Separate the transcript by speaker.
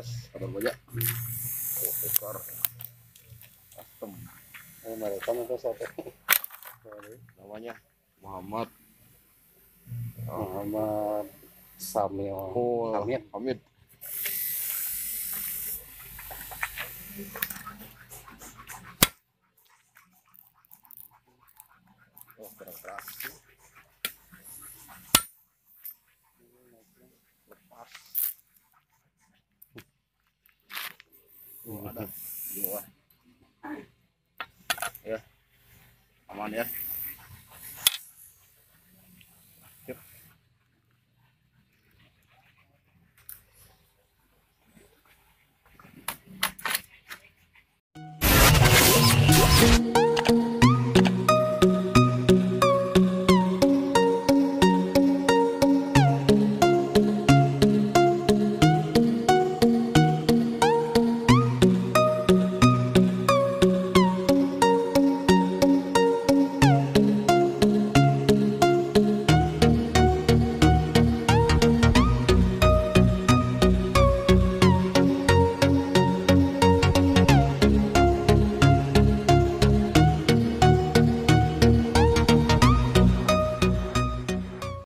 Speaker 1: Terus kabar banyak. Oh, ekor. Custom.
Speaker 2: Oh, mereka itu siapa?
Speaker 1: Namanya Muhammad.
Speaker 2: Muhammad Samil.
Speaker 1: Oh,
Speaker 2: Hamid.
Speaker 1: Hamid. Oh, keras. Lepas. Oh, ada dua. Ya. Aman ya.